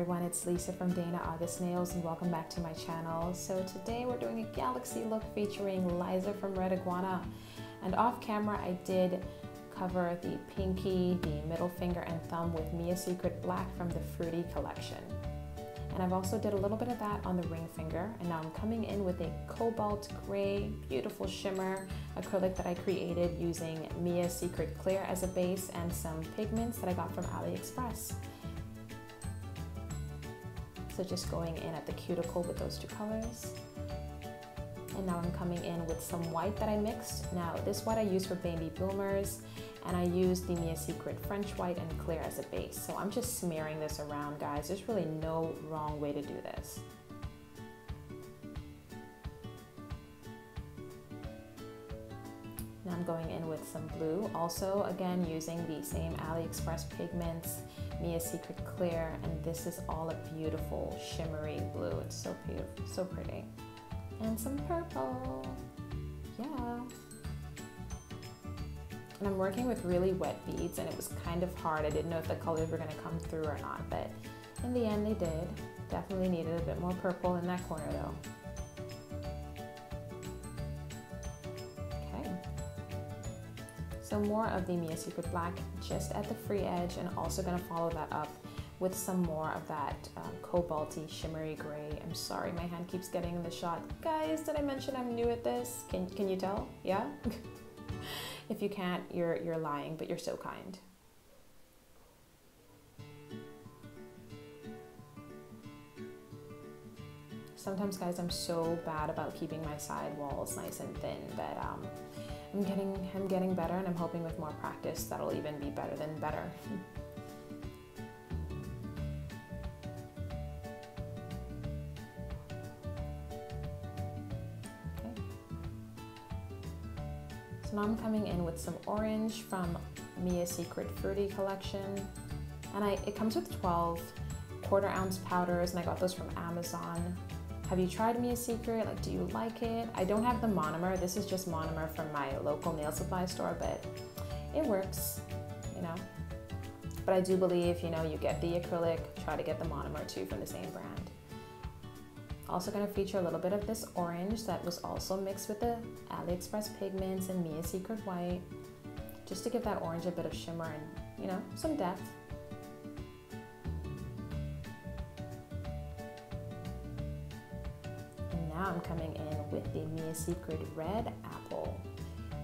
everyone, it's Lisa from Dayna August Nails and welcome back to my channel. So today we're doing a galaxy look featuring Liza from Red Iguana. And off camera I did cover the pinky, the middle finger and thumb with Mia Secret Black from the Fruity collection. And I've also did a little bit of that on the ring finger and now I'm coming in with a cobalt gray, beautiful shimmer acrylic that I created using Mia Secret Clear as a base and some pigments that I got from AliExpress. So just going in at the cuticle with those two colors. And now I'm coming in with some white that I mixed. Now this white I use for baby boomers and I use the Mia Secret French white and clear as a base. So I'm just smearing this around guys. There's really no wrong way to do this. Now I'm going in with some blue. Also, again, using the same AliExpress pigments, Mia Secret Clear, and this is all a beautiful shimmery blue. It's so beautiful, so pretty. And some purple, yeah. And I'm working with really wet beads and it was kind of hard. I didn't know if the colors were gonna come through or not, but in the end they did. Definitely needed a bit more purple in that corner though. So more of the Mia Secret Black just at the free edge and also gonna follow that up with some more of that um, cobalty shimmery gray. I'm sorry, my hand keeps getting in the shot. Guys, did I mention I'm new at this? Can, can you tell? Yeah? if you can't, you're, you're lying, but you're so kind. Sometimes, guys, I'm so bad about keeping my side walls nice and thin that um, I'm getting I'm getting better and I'm hoping with more practice that'll even be better than better. okay. So now I'm coming in with some orange from Mia Secret Fruity collection. And I, it comes with 12 quarter ounce powders and I got those from Amazon. Have you tried Mia Secret? Like, do you like it? I don't have the monomer. This is just monomer from my local nail supply store, but it works, you know. But I do believe, you know, you get the acrylic, try to get the monomer too from the same brand. Also gonna feature a little bit of this orange that was also mixed with the AliExpress pigments and Mia Secret White, just to give that orange a bit of shimmer and, you know, some depth. I'm coming in with the Mia Secret Red Apple.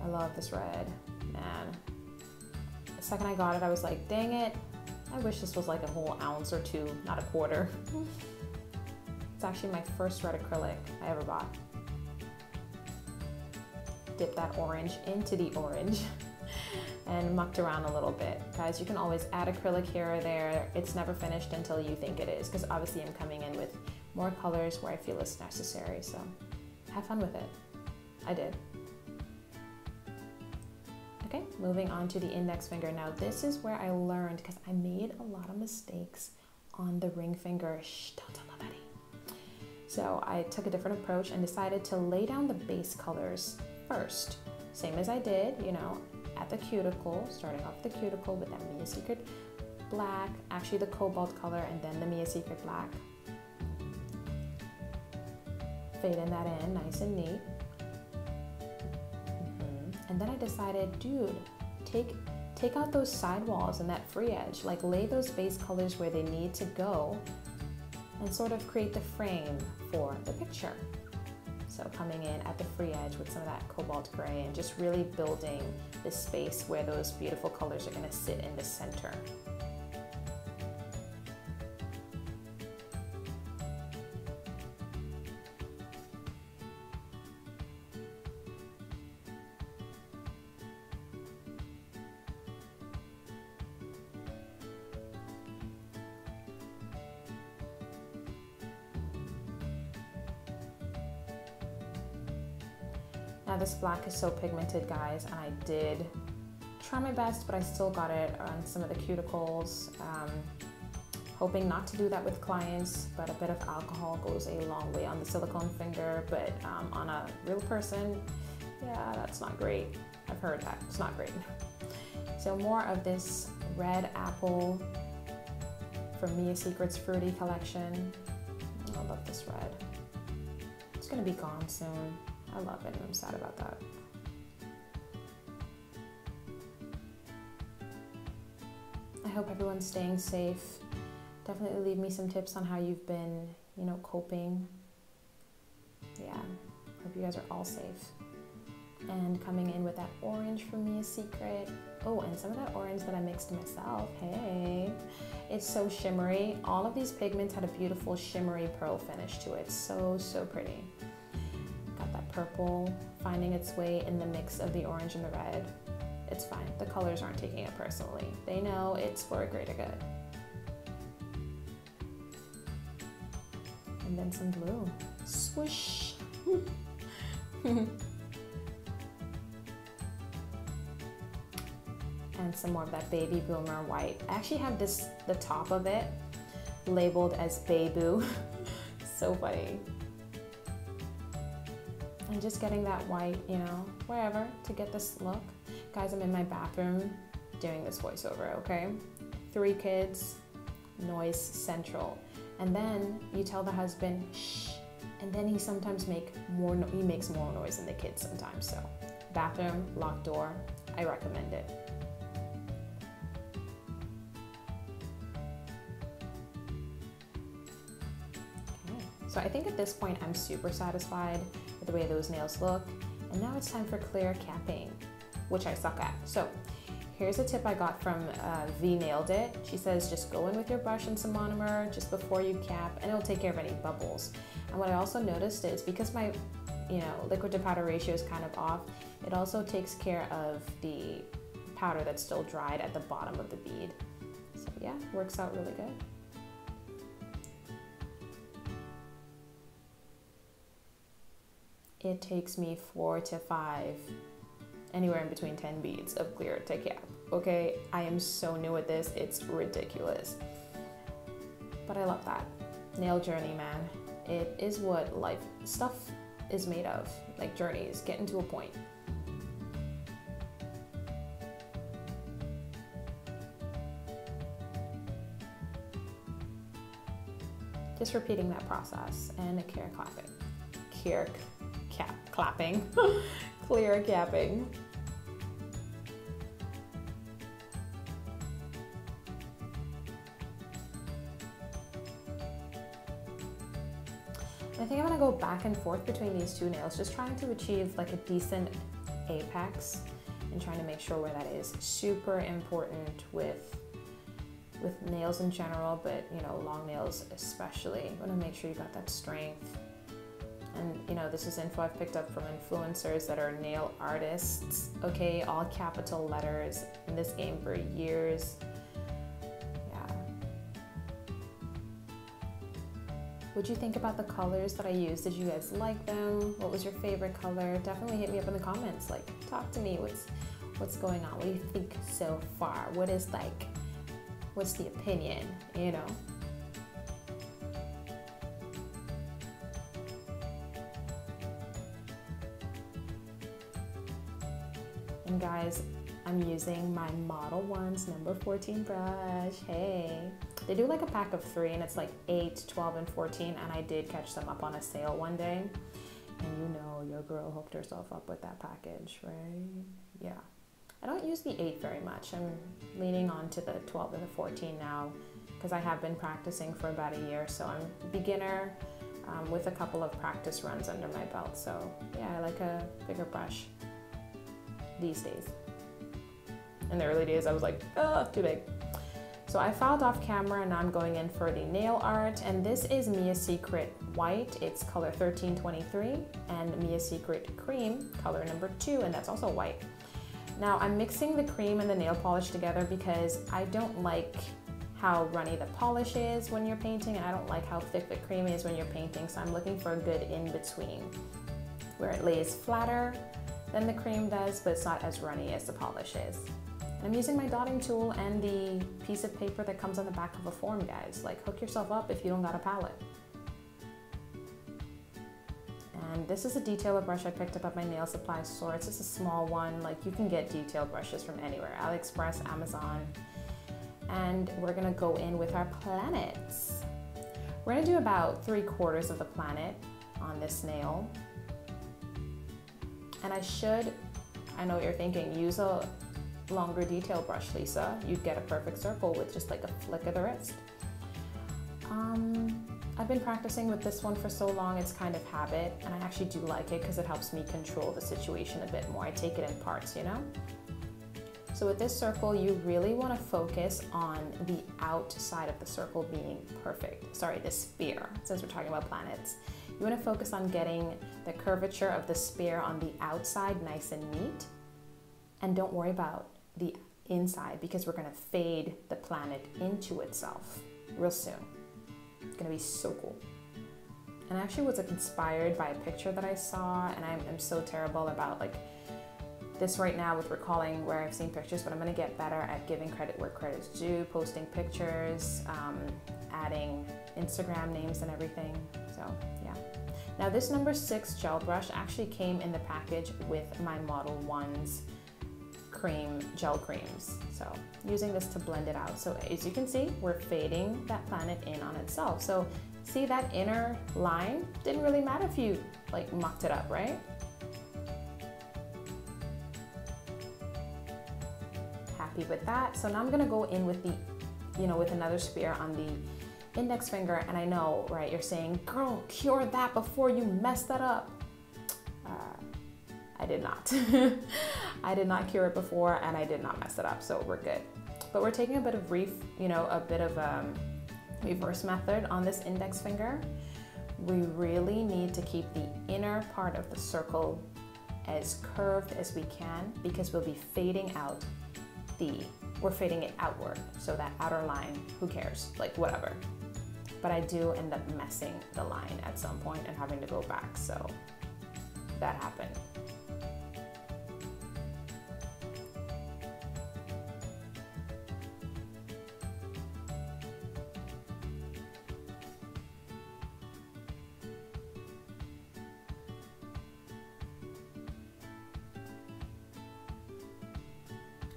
I love this red, man. The second I got it, I was like, dang it, I wish this was like a whole ounce or two, not a quarter. it's actually my first red acrylic I ever bought. Dip that orange into the orange and mucked around a little bit. Guys, you can always add acrylic here or there. It's never finished until you think it is, because obviously I'm coming in with more colors where I feel it's necessary. So have fun with it. I did. Okay, moving on to the index finger. Now this is where I learned because I made a lot of mistakes on the ring finger. Shh, don't tell nobody. So I took a different approach and decided to lay down the base colors first. Same as I did, you know, at the cuticle, starting off the cuticle with that Mia Secret black, actually the cobalt color, and then the Mia Secret black fading that in nice and neat. Mm-hmm. And then I decided, dude, take take out those sidewalls and that free edge, like lay those base colors where they need to go and sort of create the frame for the picture. So coming in at the free edge with some of that cobalt gray and just really building the space where those beautiful colors are gonna sit in the center. Black is so pigmented, guys, and I did try my best, but I still got it on some of the cuticles. Um, hoping not to do that with clients, but a bit of alcohol goes a long way on the silicone finger, but um, on a real person, yeah, that's not great. I've heard that, it's not great. So more of this red apple from Mia Secrets Fruity Collection. I love this red. It's gonna be gone soon. I love it and I'm sad about that. I hope everyone's staying safe. Definitely leave me some tips on how you've been, you know, coping. Yeah, hope you guys are all safe. And coming in with that orange from Mia Secret. Oh, and some of that orange that I mixed myself. Hey, it's so shimmery. All of these pigments had a beautiful shimmery pearl finish to it. So, so pretty. Purple finding its way in the mix of the orange and the red. It's fine. The colors aren't taking it personally. They know it's for a greater good. And then some blue. Swoosh. and some more of that baby boomer white. I actually have this, the top of it labeled as Bayboo. so funny. And just getting that white, you know, wherever to get this look. Guys, I'm in my bathroom doing this voiceover, okay? Three kids, noise central. And then you tell the husband, shh, and then he sometimes make more, no- he makes more noise than the kids sometimes. So bathroom, locked door, I recommend it. So I think at this point I'm super satisfied the way those nails look. And now it's time for clear capping, which I suck at. So here's a tip I got from uh, V Nailed It. She says just go in with your brush and some monomer just before you cap and it'll take care of any bubbles. And what I also noticed is because my you know liquid to powder ratio is kind of off, it also takes care of the powder that's still dried at the bottom of the bead. So yeah, works out really good. It takes me four to five, anywhere in between 10 beads of clear to cap. Okay, I am so new at this, it's ridiculous. But I love that. Nail journey, man. It is what life stuff is made of, like journeys, getting to a point. Just repeating that process and a care clapping. Cap clapping, clear capping. I think I'm gonna go back and forth between these two nails, just trying to achieve like a decent apex and trying to make sure where that is. Super important with with nails in general, but you know, long nails especially. You wanna make sure you got that strength and you know this is info I've picked up from influencers that are nail artists. Okay, all capital letters in this game for years. Yeah. What'd you think about the colors that I used? Did you guys like them? What was your favorite color? Definitely hit me up in the comments. Like, talk to me. What's what's going on? What do you think so far? What is like? What's the opinion? You know. Guys, I'm using my Modelones number 14 brush. Hey. They do like a pack of three and it's like 8, 12, and 14. And I did catch them up on a sale one day. And you know, your girl hooked herself up with that package, right? Yeah. I don't use the 8 very much. I'm leaning on to the 12 and the 14 now because I have been practicing for about a year. So I'm beginner um, with a couple of practice runs under my belt. So yeah, I like a bigger brush these days. In the early days, I was like, oh, too big. So I filed off camera and I'm going in for the nail art. And this is Mia Secret White. It's color 1323 and Mia Secret Cream, color number two, and that's also white. Now I'm mixing the cream and the nail polish together because I don't like how runny the polish is when you're painting and I don't like how thick the cream is when you're painting. So I'm looking for a good in-between where it lays flatter than the cream does, but it's not as runny as the polish is. I'm using my dotting tool and the piece of paper that comes on the back of a form, guys. Like, hook yourself up if you don't got a palette. And this is a detailer brush I picked up at my nail supply store. It's just a small one. Like, you can get detail brushes from anywhere. AliExpress, Amazon. and we're gonna go in with our planets. We're gonna do about three quarters of the planet on this nail. And I should, I know what you're thinking, use a longer detail brush, Lisa. You'd get a perfect circle with just like a flick of the wrist. Um, I've been practicing with this one for so long, it's kind of habit, and I actually do like it because it helps me control the situation a bit more. I take it in parts, you know? So with this circle, you really want to focus on the outside of the circle being perfect. Sorry, the sphere, since we're talking about planets. You want to focus on getting the curvature of the sphere on the outside nice and neat. And don't worry about the inside because we're going to fade the planet into itself real soon. It's going to be so cool. And I actually was inspired by a picture that I saw and I'm, I'm so terrible about like this right now with recalling where I've seen pictures, but I'm gonna get better at giving credit where credit's due, posting pictures, um, adding Instagram names and everything. So. Now this number six gel brush actually came in the package with my Modelones cream, gel creams. So using this to blend it out. So as you can see, we're fading that planet in on itself. So see that inner line? Didn't really matter if you like mucked it up, right? happy with that. So now I'm gonna go in with the, you know, with another sphere on the index finger. And I know, right, you're saying, girl, cure that before you mess that up. Uh, I did not. I did not cure it before and I did not mess it up, so we're good. But we're taking a bit of reef, you know, a bit of um, reverse method on this index finger. We really need to keep the inner part of the circle as curved as we can because we'll be fading out the, we're fading it outward. So that outer line, who cares? Like whatever. But I do end up messing the line at some point and having to go back. So that happened.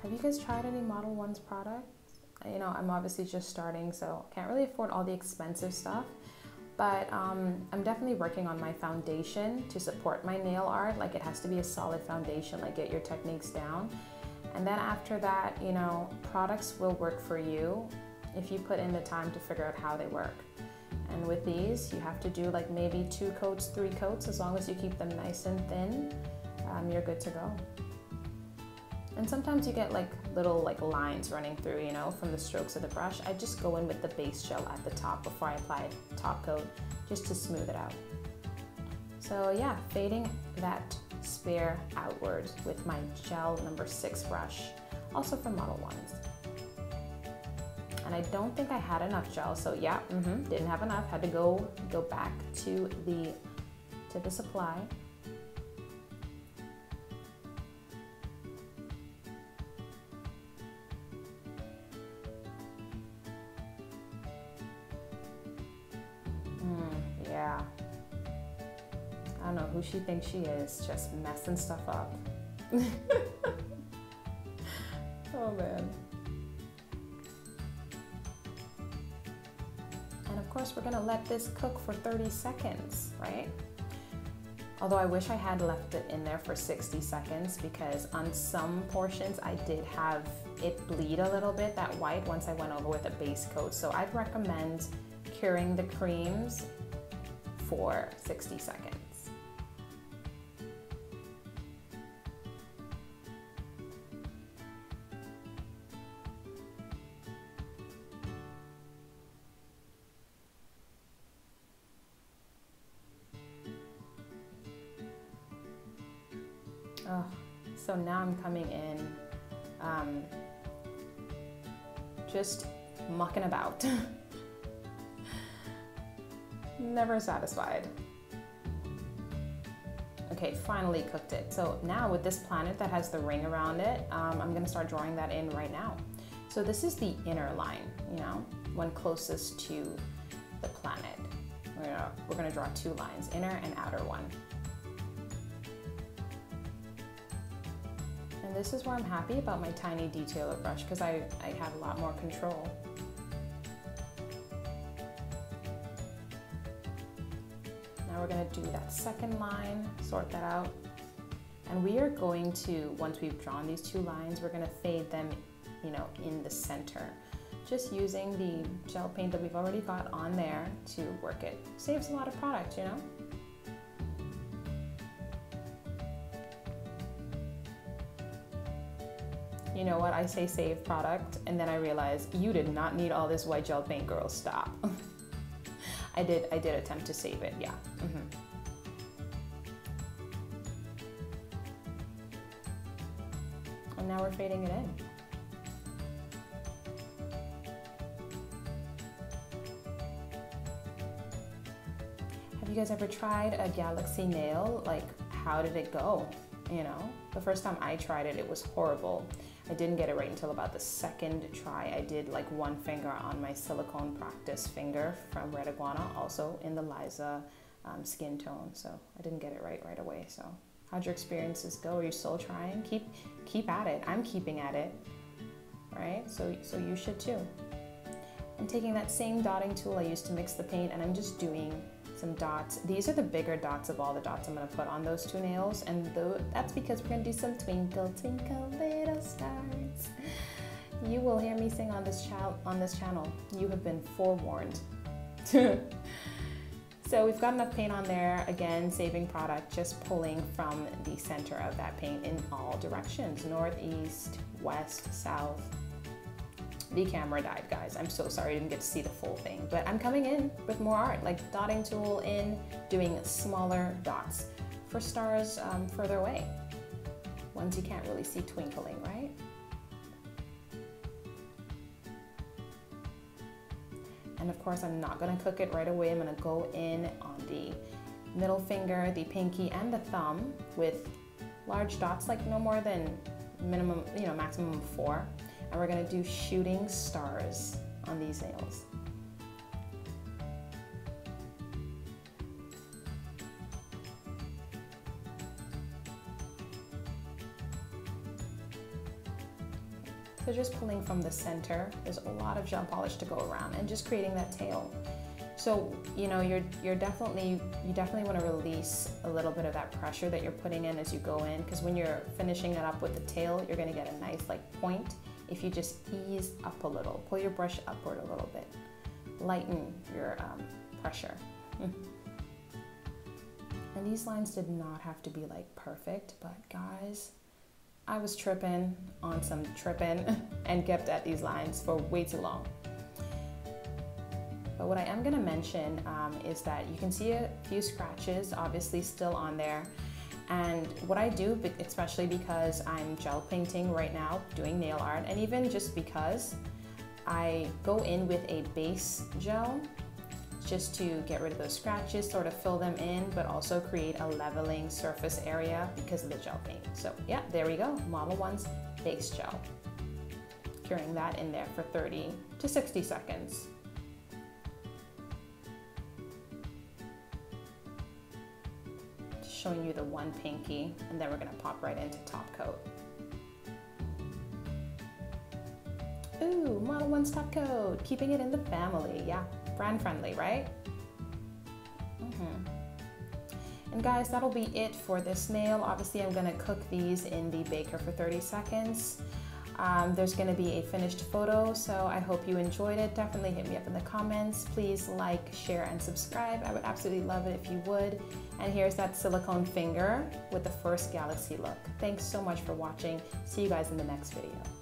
Have you guys tried any Modelones products? You know, I'm obviously just starting, so I can't really afford all the expensive stuff. But um, I'm definitely working on my foundation to support my nail art. Like it has to be a solid foundation, like get your techniques down. And then after that, you know, products will work for you if you put in the time to figure out how they work. And with these, you have to do like maybe two coats, three coats, as long as you keep them nice and thin, um, you're good to go. And sometimes you get like little like lines running through, you know, from the strokes of the brush. I just go in with the base gel at the top before I apply top coat just to smooth it out. So yeah, fading that sphere outward with my gel number six brush, also from Modelones. And I don't think I had enough gel, so yeah, mm -hmm, didn't have enough. Had to go go back to the to the supply she thinks she is, just messing stuff up. oh man. And of course, we're gonna let this cook for 30 seconds, right? Although I wish I had left it in there for 60 seconds because on some portions I did have it bleed a little bit, that white, once I went over with a base coat. So I'd recommend curing the creams for 60 seconds. So now I'm coming in um, just mucking about. never satisfied. Okay, finally cooked it. So now with this planet that has the ring around it, um, I'm gonna start drawing that in right now. So this is the inner line, you know, one closest to the planet. We're gonna, we're gonna draw two lines, inner and outer one. This is where I'm happy about my tiny detailer brush because I, I have a lot more control. Now we're gonna do that second line, sort that out. And we are going to, once we've drawn these two lines, we're gonna fade them, you know, in the center. Just using the gel paint that we've already got on there to work it. Saves a lot of product, you know? You know what, I say save product, and then I realize you did not need all this white gel paint, girl, stop. I did, I did attempt to save it, yeah. Mm -hmm. And now we're fading it in. Have you guys ever tried a galaxy nail? Like, how did it go? You know, the first time I tried it, it was horrible. I didn't get it right until about the second try. I did like one finger on my silicone practice finger from Red Iguana, also in the Liza um, skin tone. So I didn't get it right right away. So how'd your experiences go? Are you still trying? Keep keep at it. I'm keeping at it, right? So so you should too. I'm taking that same dotting tool I used to mix the paint, and I'm just doing some dots. These are the bigger dots of all the dots I'm gonna put on those two nails, and that's because we're gonna do some twinkle, twinkle, little stars. You will hear me sing on this, channel. on this channel. You have been forewarned. so we've got enough paint on there. Again, saving product, just pulling from the center of that paint in all directions, north, east, west, south, the camera died, guys. I'm so sorry I didn't get to see the full thing, but I'm coming in with more art, like dotting tool in, doing smaller dots for stars um, further away, ones you can't really see twinkling, right? And of course, I'm not gonna cook it right away. I'm gonna go in on the middle finger, the pinky, and the thumb with large dots, like no more than minimum, you know, maximum four and we're gonna do shooting stars on these nails. So just pulling from the center, there's a lot of gel polish to go around and just creating that tail. So, you know, you're, you're definitely, you definitely want to release a little bit of that pressure that you're putting in as you go in because when you're finishing it up with the tail, you're going to get a nice like point if you just ease up a little, pull your brush upward a little bit, lighten your um, pressure. and these lines did not have to be like perfect, but guys, I was tripping on some tripping and kept at these lines for way too long. But what I am gonna mention um, is that you can see a few scratches obviously still on there. And what I do, especially because I'm gel painting right now, doing nail art, and even just because I go in with a base gel just to get rid of those scratches, sort of fill them in, but also create a leveling surface area because of the gel paint. So yeah, there we go, Modelones base gel. Curing that in there for 30 to 60 seconds. Showing you the one pinky, and then we're gonna pop right into top coat. Ooh, Modelones top coat, keeping it in the family. Yeah, brand friendly, right? Mm -hmm. And guys, that'll be it for this nail. Obviously, I'm gonna cook these in the baker for 30 seconds. Um, there's going to be a finished photo, so I hope you enjoyed it. Definitely hit me up in the comments. Please like, share, and subscribe. I would absolutely love it if you would. And here's that silicone finger with the first galaxy look. Thanks so much for watching. See you guys in the next video.